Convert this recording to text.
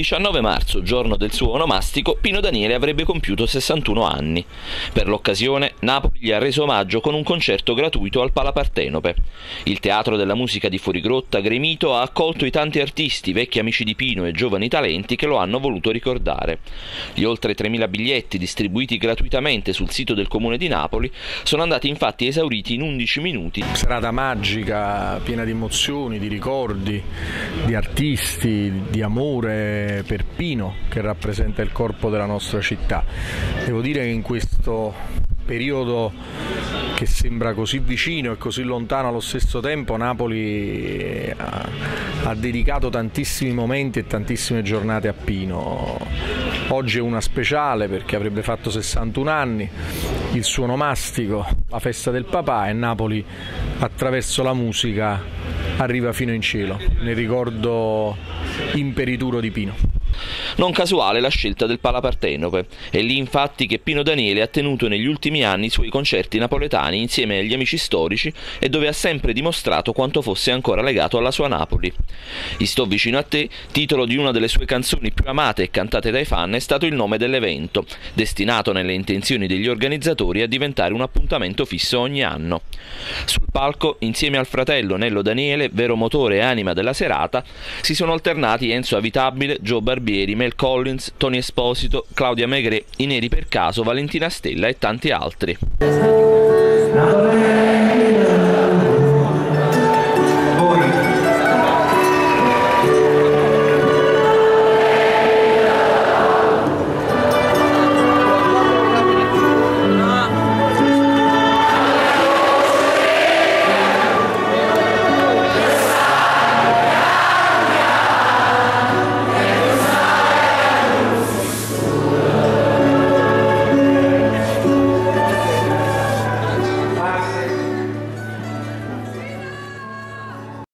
19 marzo, giorno del suo onomastico, Pino Daniele avrebbe compiuto 61 anni. Per l'occasione, Napoli gli ha reso omaggio con un concerto gratuito al Palapartenope. Il Teatro della Musica di Fuorigrotta, gremito, ha accolto i tanti artisti, vecchi amici di Pino e giovani talenti che lo hanno voluto ricordare. Gli oltre 3.000 biglietti distribuiti gratuitamente sul sito del Comune di Napoli sono andati infatti esauriti in 11 minuti. Serata magica, piena di emozioni, di ricordi, di artisti, di amore per Pino che rappresenta il corpo della nostra città. Devo dire che in questo periodo che sembra così vicino e così lontano allo stesso tempo, Napoli ha, ha, dedicato tantissimi momenti e tantissime giornate a Pino. Oggi è una speciale perché avrebbe fatto 61 anni, il suo nomastico, la festa del papà e Napoli attraverso la musica arriva fino in cielo, nel ricordo imperituro di Pino. Non casuale la scelta del Palapartenope. È lì infatti che Pino Daniele ha tenuto negli ultimi anni i suoi concerti napoletani insieme agli amici storici e dove ha sempre dimostrato quanto fosse ancora legato alla sua Napoli. I sto vicino a te, titolo di una delle sue canzoni più amate e cantate dai fan, è stato il nome dell'evento, destinato nelle intenzioni degli organizzatori a diventare un appuntamento fisso ogni anno. Sul palco, insieme al fratello Nello Daniele, vero motore e anima della serata, si sono alternati Enzo Avitabile, Joe Barbieri, Mel Collins, Tony Esposito, Claudia Megre, I Neri per caso, Valentina Stella e tanti altri.